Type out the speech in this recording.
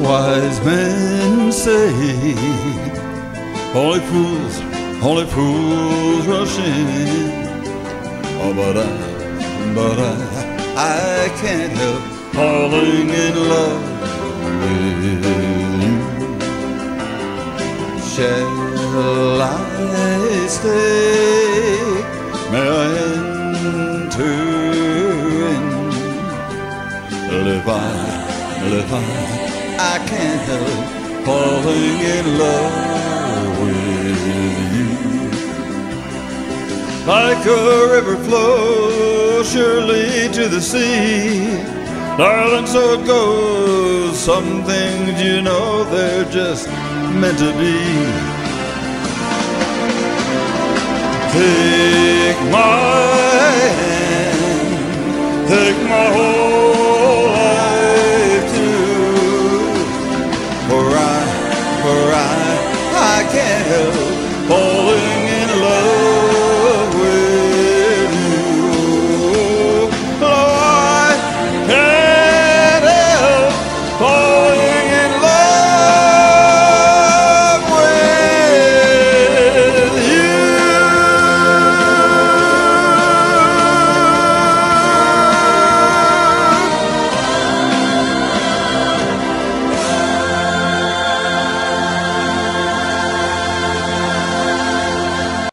wise men say, only fools, only fools rush in. Oh, but I, but I, I can't help falling in love with you. Shall I stay? May I enter in? If I, well, I, I can't help falling in love with you. Like a river flows surely to the sea. Darling, so it goes. Some things you know they're just meant to be. Take my hand For I, for I, I can't help